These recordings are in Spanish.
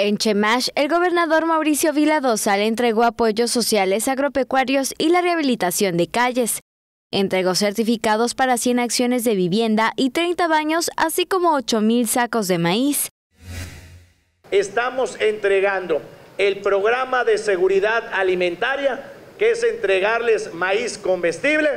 En Chemash, el gobernador Mauricio Viladosa le entregó apoyos sociales agropecuarios y la rehabilitación de calles. Entregó certificados para 100 acciones de vivienda y 30 baños, así como 8 mil sacos de maíz. Estamos entregando el programa de seguridad alimentaria, que es entregarles maíz comestible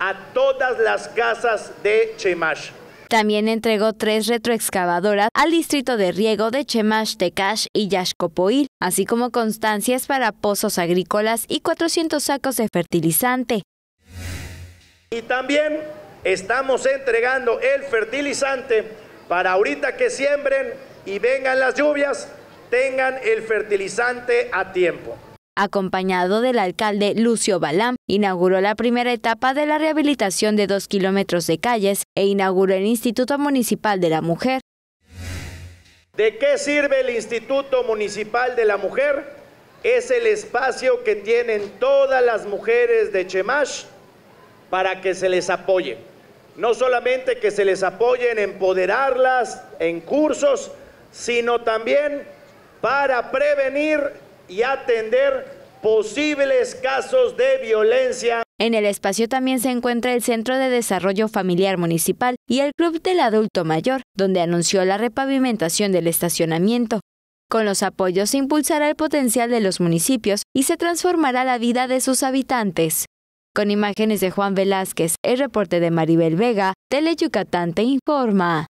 a todas las casas de Chemash. También entregó tres retroexcavadoras al distrito de riego de Chemash, Tecash y Yaxcopoil, así como constancias para pozos agrícolas y 400 sacos de fertilizante. Y también estamos entregando el fertilizante para ahorita que siembren y vengan las lluvias, tengan el fertilizante a tiempo acompañado del alcalde Lucio Balam, inauguró la primera etapa de la rehabilitación de dos kilómetros de calles e inauguró el Instituto Municipal de la Mujer. ¿De qué sirve el Instituto Municipal de la Mujer? Es el espacio que tienen todas las mujeres de Chemash para que se les apoye. No solamente que se les apoye en empoderarlas en cursos, sino también para prevenir y atender posibles casos de violencia. En el espacio también se encuentra el Centro de Desarrollo Familiar Municipal y el Club del Adulto Mayor, donde anunció la repavimentación del estacionamiento. Con los apoyos se impulsará el potencial de los municipios y se transformará la vida de sus habitantes. Con imágenes de Juan Velázquez, el reporte de Maribel Vega, Tele Yucatán te informa.